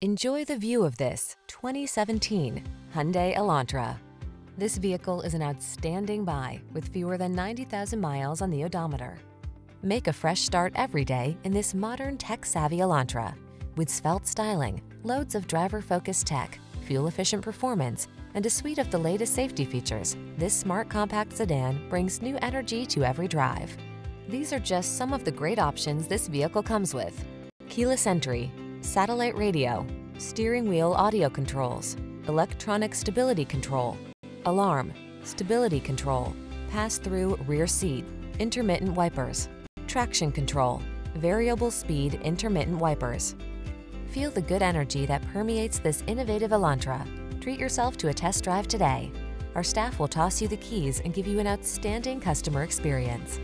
Enjoy the view of this 2017 Hyundai Elantra. This vehicle is an outstanding buy with fewer than 90,000 miles on the odometer. Make a fresh start every day in this modern tech-savvy Elantra. With svelte styling, loads of driver-focused tech, fuel-efficient performance, and a suite of the latest safety features, this smart compact sedan brings new energy to every drive. These are just some of the great options this vehicle comes with. Keyless entry, satellite radio, steering wheel audio controls, electronic stability control, alarm, stability control, pass-through rear seat, intermittent wipers, traction control, variable speed intermittent wipers. Feel the good energy that permeates this innovative Elantra. Treat yourself to a test drive today. Our staff will toss you the keys and give you an outstanding customer experience.